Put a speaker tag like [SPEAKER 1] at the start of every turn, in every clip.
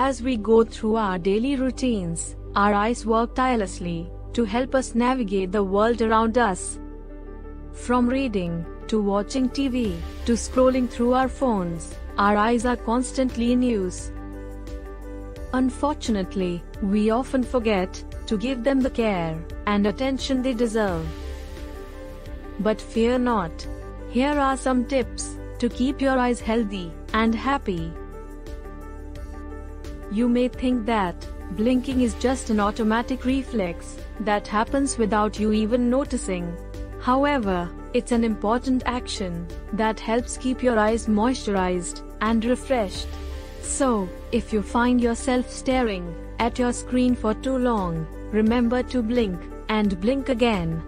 [SPEAKER 1] As we go through our daily routines, our eyes work tirelessly to help us navigate the world around us. From reading, to watching TV, to scrolling through our phones, our eyes are constantly in use. Unfortunately, we often forget to give them the care and attention they deserve. But fear not. Here are some tips to keep your eyes healthy and happy. You may think that blinking is just an automatic reflex that happens without you even noticing. However, it's an important action that helps keep your eyes moisturized and refreshed. So, if you find yourself staring at your screen for too long, remember to blink and blink again.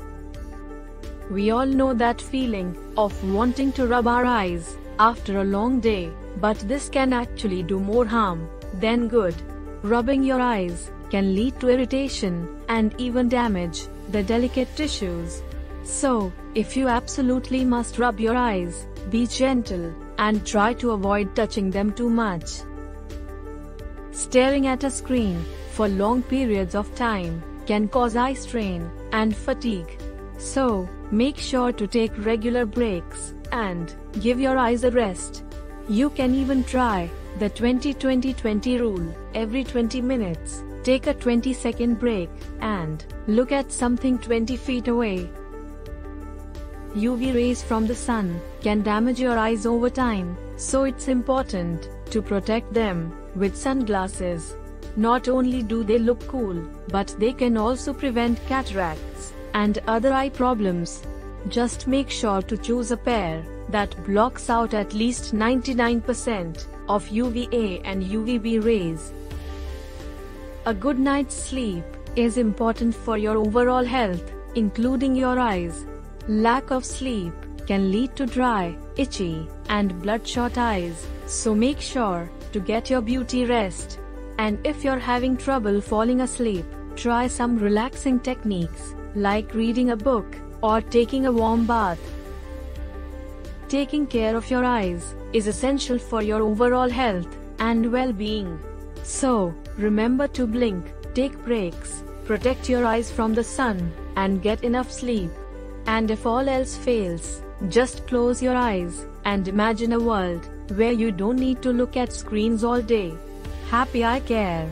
[SPEAKER 1] We all know that feeling of wanting to rub our eyes after a long day, but this can actually do more harm than good. Rubbing your eyes can lead to irritation and even damage the delicate tissues. So, if you absolutely must rub your eyes, be gentle and try to avoid touching them too much. Staring at a screen for long periods of time can cause eye strain and fatigue. So, make sure to take regular breaks and give your eyes a rest. You can even try the 20-20-20 rule. Every 20 minutes, take a 20 second break and look at something 20 feet away. UV rays from the sun can damage your eyes over time, so it's important to protect them with sunglasses. Not only do they look cool, but they can also prevent cataracts and other eye problems. Just make sure to choose a pair that blocks out at least 99% of UVA and UVB rays. A good night's sleep is important for your overall health, including your eyes. Lack of sleep can lead to dry, itchy, and bloodshot eyes, so make sure to get your beauty rest. And if you're having trouble falling asleep, try some relaxing techniques, like reading a book or taking a warm bath. Taking care of your eyes is essential for your overall health and well-being. So, remember to blink, take breaks, protect your eyes from the sun, and get enough sleep. And if all else fails, just close your eyes and imagine a world where you don't need to look at screens all day. Happy eye care!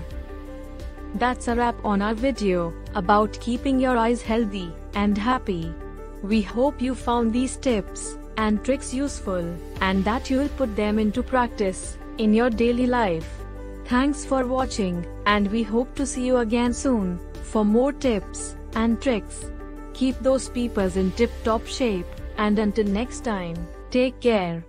[SPEAKER 1] That's a wrap on our video about keeping your eyes healthy and happy. We hope you found these tips and tricks useful, and that you'll put them into practice in your daily life. Thanks for watching, and we hope to see you again soon for more tips and tricks. Keep those peepers in tip top shape, and until next time, take care.